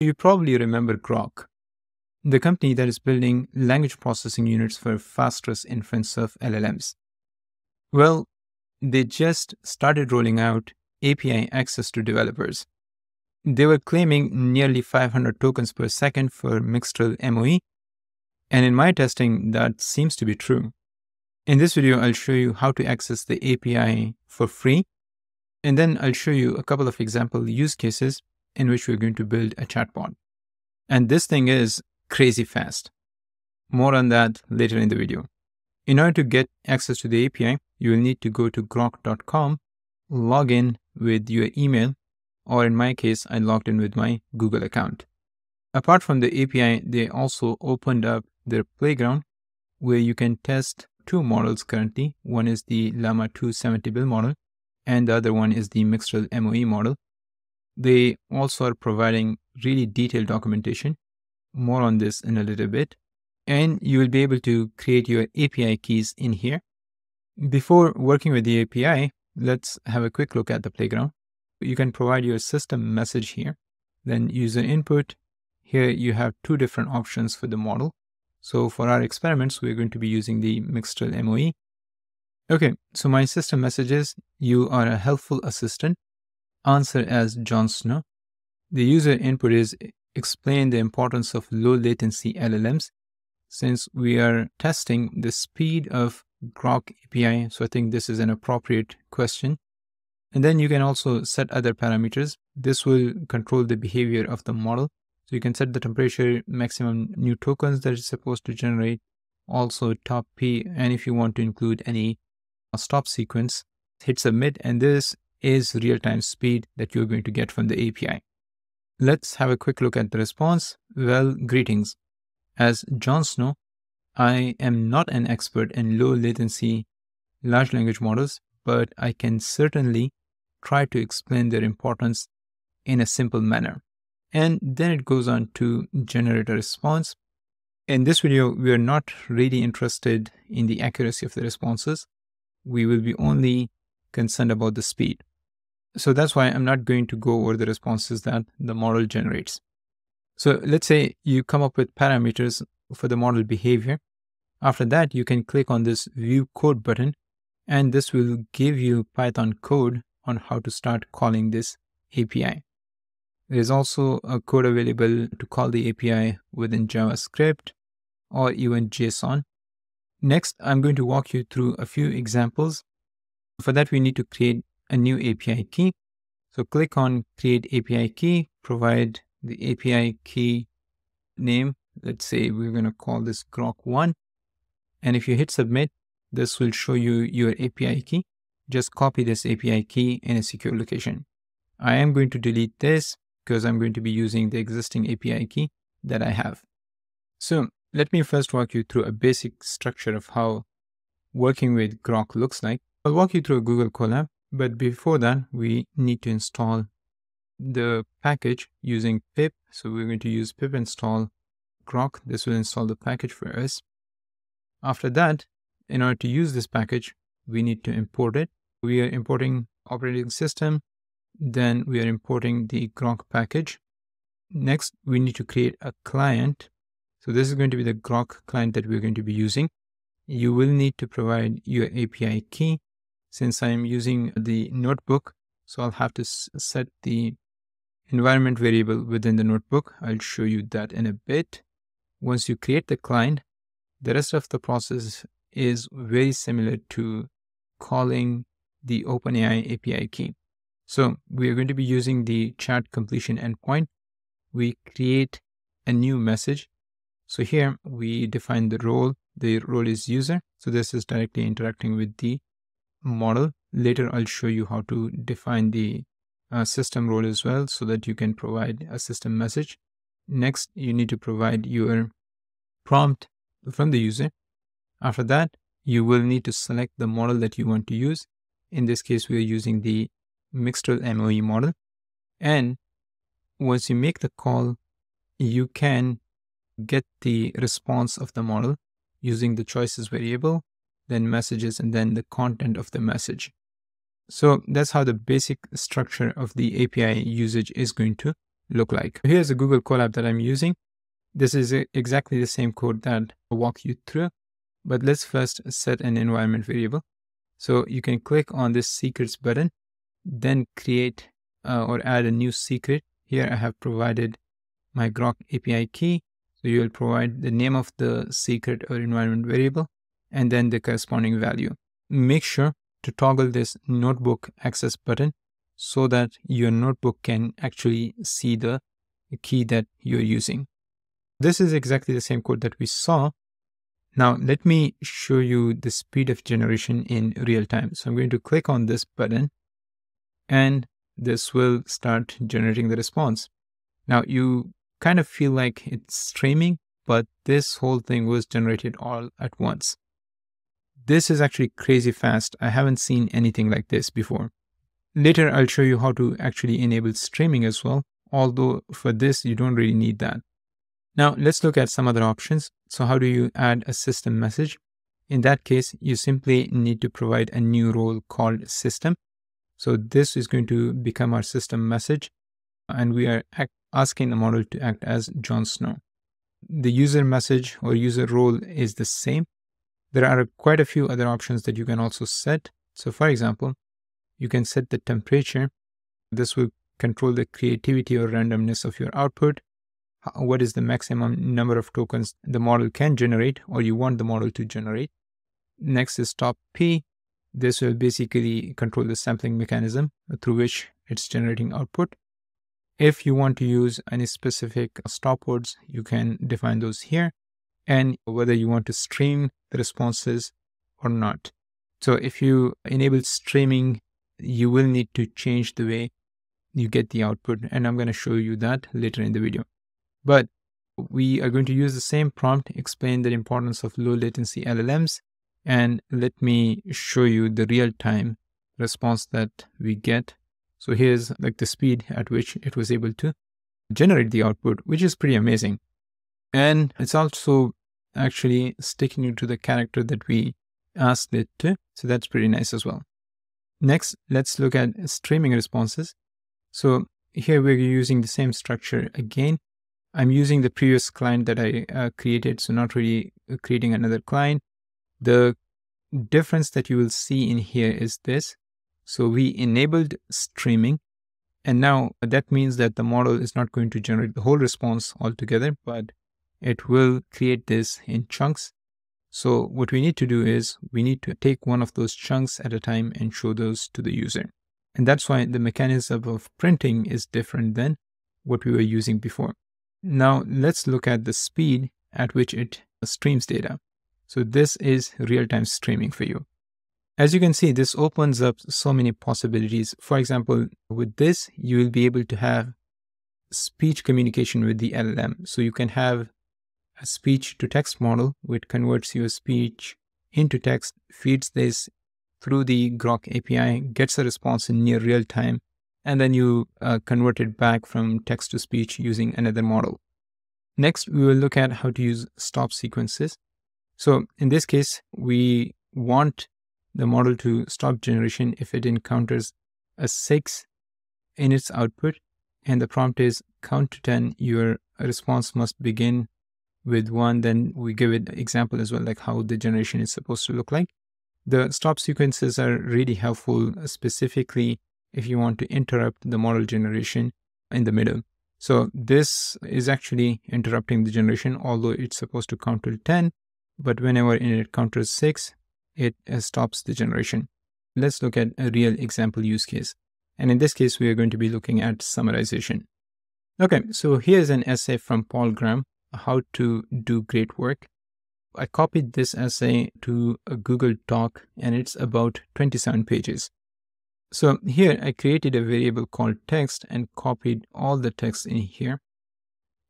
You probably remember Groq, the company that is building language processing units for fast inference of LLMs. Well, they just started rolling out API access to developers. They were claiming nearly 500 tokens per second for Mixtral MOE, and in my testing, that seems to be true. In this video, I'll show you how to access the API for free, and then I'll show you a couple of example use cases in which we're going to build a chatbot. And this thing is crazy fast. More on that later in the video. In order to get access to the API, you will need to go to groq.com, log in with your email, or in my case, I logged in with my Google account. Apart from the API, they also opened up their playground where you can test two models currently. One is the Llama 2 70 bill model, and the other one is the Mixtral MOE model. They also are providing really detailed documentation. More on this in a little bit. And you will be able to create your API keys in here. Before working with the API, let's have a quick look at the playground. You can provide your system message here. Then user input. Here you have two different options for the model. So for our experiments, we're going to be using the Mixtral MOE. Okay, so my system message is, you are a helpful assistant. Answer as Jon Snow. The user input is explain the importance of low latency LLMs since we are testing the speed of Groq API. So I think this is an appropriate question. And then you can also set other parameters. This will control the behavior of the model. So you can set the temperature, maximum new tokens that it's supposed to generate, also top P, and if you want to include any stop sequence, hit submit, and this is real-time speed that you're going to get from the API. Let's have a quick look at the response. Well, greetings. As Jon Snow, I am not an expert in low latency large language models, but I can certainly try to explain their importance in a simple manner. And then it goes on to generate a response. In this video, we are not really interested in the accuracy of the responses. We will be only concerned about the speed. So that's why I'm not going to go over the responses that the model generates. So let's say you come up with parameters for the model behavior. After that, you can click on this view code button and this will give you Python code on how to start calling this API. There's also a code available to call the API within JavaScript or even JSON. Next, I'm going to walk you through a few examples. For that, we need to create a new API key. So click on create API key, provide the API key name. Let's say we're going to call this grok1. And if you hit submit, this will show you your API key. Just copy this API key in a secure location. I am going to delete this because I'm going to be using the existing API key that I have. So let me first walk you through a basic structure of how working with Groq looks like. I'll walk you through a Google Colab but before that, we need to install the package using pip. So we're going to use pip install groq. This will install the package for us. After that, in order to use this package, we need to import it. We are importing operating system. Then we are importing the groq package. Next, we need to create a client. So this is going to be the groq client that we're going to be using. You will need to provide your API key since I'm using the notebook, so I'll have to set the environment variable within the notebook. I'll show you that in a bit. Once you create the client, the rest of the process is very similar to calling the OpenAI API key. So we are going to be using the chat completion endpoint. We create a new message. So here we define the role. The role is user. So this is directly interacting with the model. Later, I'll show you how to define the uh, system role as well so that you can provide a system message. Next, you need to provide your prompt from the user. After that, you will need to select the model that you want to use. In this case, we are using the Mixtral MOE model. And once you make the call, you can get the response of the model using the choices variable then messages, and then the content of the message. So that's how the basic structure of the API usage is going to look like. Here's a Google Colab that I'm using. This is exactly the same code that I'll walk you through, but let's first set an environment variable. So you can click on this secrets button, then create uh, or add a new secret. Here I have provided my Groq API key. So you will provide the name of the secret or environment variable and then the corresponding value. Make sure to toggle this notebook access button so that your notebook can actually see the key that you're using. This is exactly the same code that we saw. Now let me show you the speed of generation in real time. So I'm going to click on this button and this will start generating the response. Now you kind of feel like it's streaming, but this whole thing was generated all at once. This is actually crazy fast. I haven't seen anything like this before. Later, I'll show you how to actually enable streaming as well, although for this, you don't really need that. Now, let's look at some other options. So how do you add a system message? In that case, you simply need to provide a new role called system. So this is going to become our system message, and we are asking the model to act as Jon Snow. The user message or user role is the same. There are quite a few other options that you can also set. So for example, you can set the temperature. This will control the creativity or randomness of your output. What is the maximum number of tokens the model can generate or you want the model to generate. Next is top P. This will basically control the sampling mechanism through which it's generating output. If you want to use any specific stop words, you can define those here and whether you want to stream the responses or not. So if you enable streaming you will need to change the way you get the output and I'm going to show you that later in the video. But we are going to use the same prompt, explain the importance of low latency LLMs and let me show you the real time response that we get. So here's like the speed at which it was able to generate the output, which is pretty amazing. And it's also actually sticking to the character that we asked it to. So that's pretty nice as well. Next, let's look at streaming responses. So here we're using the same structure again. I'm using the previous client that I uh, created, so not really uh, creating another client. The difference that you will see in here is this. So we enabled streaming, and now that means that the model is not going to generate the whole response altogether, but it will create this in chunks. So what we need to do is we need to take one of those chunks at a time and show those to the user. And that's why the mechanism of printing is different than what we were using before. Now let's look at the speed at which it streams data. So this is real-time streaming for you. As you can see, this opens up so many possibilities. For example, with this, you will be able to have speech communication with the LLM. So you can have a speech to text model, which converts your speech into text, feeds this through the Groq API, gets a response in near real time, and then you uh, convert it back from text to speech using another model. Next, we will look at how to use stop sequences. So in this case, we want the model to stop generation if it encounters a 6 in its output, and the prompt is count to 10, your response must begin with one, then we give it example as well, like how the generation is supposed to look like. The stop sequences are really helpful, specifically if you want to interrupt the model generation in the middle. So this is actually interrupting the generation, although it's supposed to count till 10, but whenever it counters 6, it uh, stops the generation. Let's look at a real example use case. And in this case, we are going to be looking at summarization. Okay, so here's an essay from Paul Graham how to do great work. I copied this essay to a Google Doc and it's about 27 pages. So here I created a variable called text and copied all the text in here.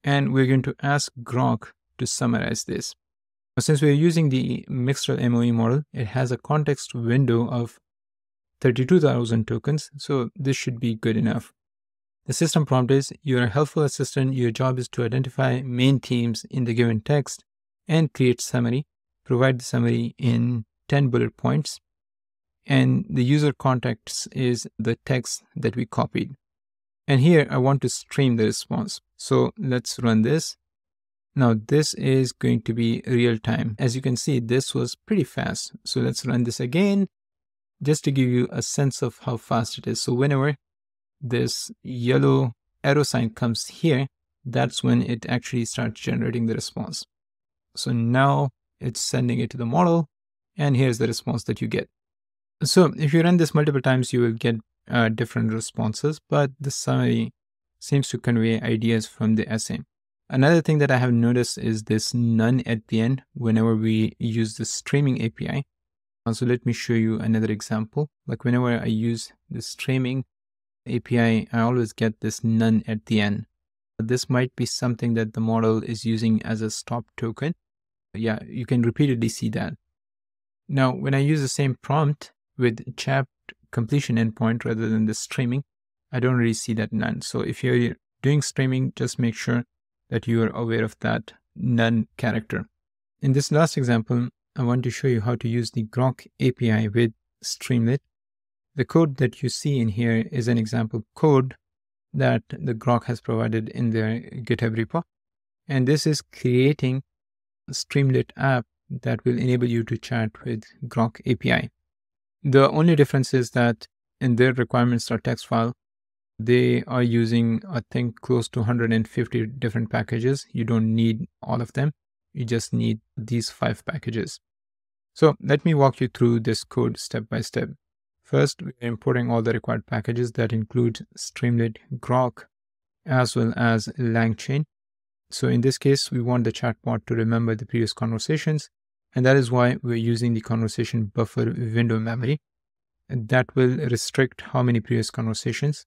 And we're going to ask Groq to summarize this. Since we're using the Mixtral MOE model, it has a context window of 32,000 tokens. So this should be good enough. The system prompt is You're a helpful assistant. Your job is to identify main themes in the given text and create summary. Provide the summary in 10 bullet points. And the user context is the text that we copied. And here I want to stream the response. So let's run this. Now this is going to be real time. As you can see, this was pretty fast. So let's run this again just to give you a sense of how fast it is. So whenever this yellow arrow sign comes here, that's when it actually starts generating the response. So now it's sending it to the model and here's the response that you get. So if you run this multiple times, you will get uh, different responses, but the summary seems to convey ideas from the essay. Another thing that I have noticed is this none at the end whenever we use the streaming API. So let me show you another example. Like whenever I use the streaming API, I always get this none at the end. This might be something that the model is using as a stop token. Yeah, you can repeatedly see that. Now, when I use the same prompt with chat completion endpoint rather than the streaming, I don't really see that none. So if you're doing streaming, just make sure that you are aware of that none character. In this last example, I want to show you how to use the Groq API with Streamlit. The code that you see in here is an example code that the Groq has provided in their GitHub repo. And this is creating a Streamlit app that will enable you to chat with Groq API. The only difference is that in their requirements.txt file, they are using, I think, close to 150 different packages. You don't need all of them. You just need these five packages. So let me walk you through this code step by step. First, we're importing all the required packages that include Streamlit Groq as well as LangChain. So in this case, we want the chatbot to remember the previous conversations. And that is why we're using the conversation buffer window memory. And that will restrict how many previous conversations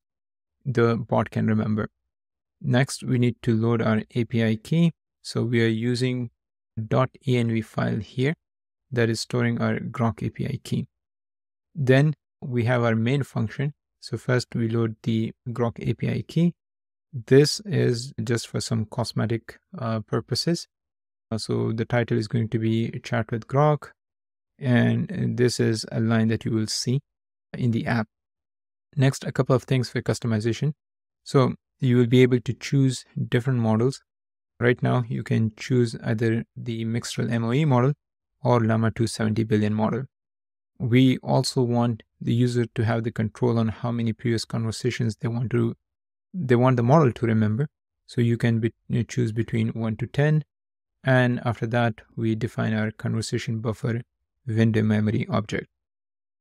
the bot can remember. Next, we need to load our API key. So we are using .env file here that is storing our Groq API key. Then we have our main function. So first we load the Groq API key. This is just for some cosmetic uh, purposes. Uh, so the title is going to be chat with Groq. And this is a line that you will see in the app. Next, a couple of things for customization. So you will be able to choose different models. Right now, you can choose either the Mixtral MOE model or Llama 270 billion model. We also want the user to have the control on how many previous conversations they want to they want the model to remember. So you can be, you choose between 1 to 10 and after that we define our conversation buffer window memory object.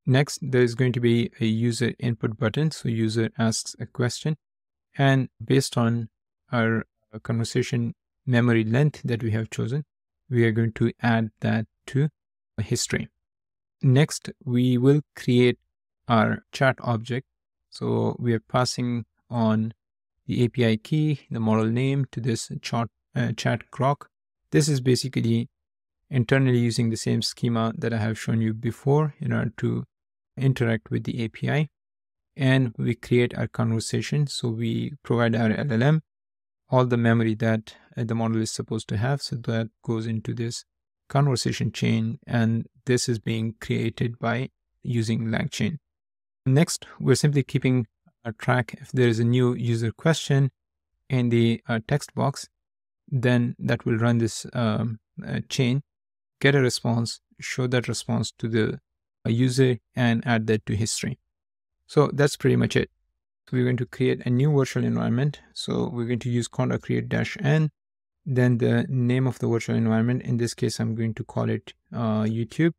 Next, there is going to be a user input button. So user asks a question and based on our conversation memory length that we have chosen, we are going to add that to history. Next, we will create our chat object. So we are passing on the API key, the model name to this chat, uh, chat Groq. This is basically internally using the same schema that I have shown you before in order to interact with the API. And we create our conversation. So we provide our LLM all the memory that uh, the model is supposed to have. So that goes into this conversation chain. And this is being created by using LangChain. Next, we're simply keeping a track if there is a new user question in the uh, text box, then that will run this um, uh, chain, get a response, show that response to the uh, user, and add that to history. So that's pretty much it. So we're going to create a new virtual environment. So we're going to use conda create dash n. Then the name of the virtual environment. In this case, I'm going to call it uh, YouTube.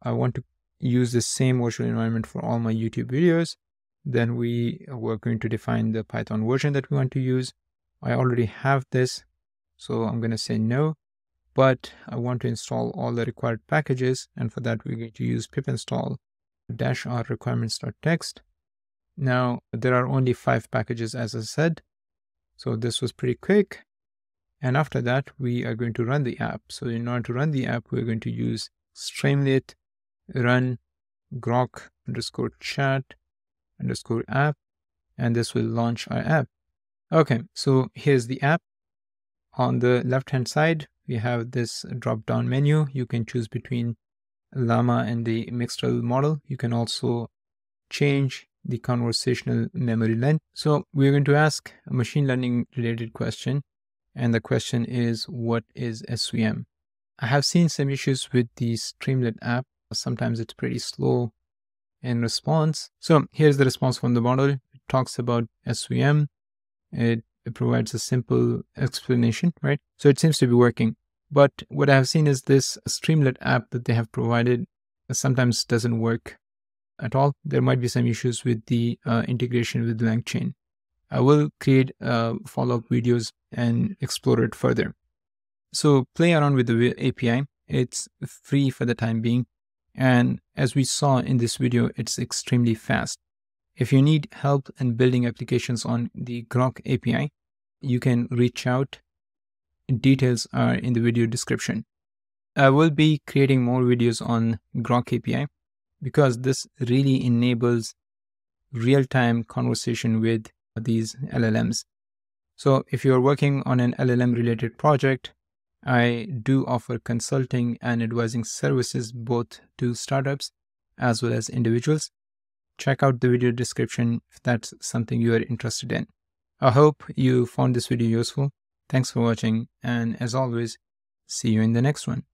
I want to use the same virtual environment for all my YouTube videos. Then we were going to define the Python version that we want to use. I already have this, so I'm going to say no, but I want to install all the required packages. And for that, we're going to use pip install dash r requirements.txt. Now, there are only five packages, as I said. So this was pretty quick. And after that, we are going to run the app. So in order to run the app, we're going to use Streamlit run groq underscore chat underscore app, and this will launch our app. Okay, so here's the app. On the left hand side, we have this drop down menu. You can choose between Llama and the Mixtral model. You can also change the conversational memory length. So we're going to ask a machine learning related question. And the question is, what is SVM? I have seen some issues with the Streamlit app. Sometimes it's pretty slow in response. So here's the response from the model. It talks about SVM. It, it provides a simple explanation, right? So it seems to be working. But what I have seen is this Streamlit app that they have provided sometimes doesn't work at all. There might be some issues with the uh, integration with LangChain. I will create uh, follow-up videos and explore it further. So play around with the API. It's free for the time being. And as we saw in this video, it's extremely fast. If you need help in building applications on the Groq API, you can reach out. Details are in the video description. I will be creating more videos on Groq API because this really enables real-time conversation with these LLMs. So if you're working on an LLM related project, I do offer consulting and advising services both to startups as well as individuals. Check out the video description if that's something you are interested in. I hope you found this video useful. Thanks for watching and as always, see you in the next one.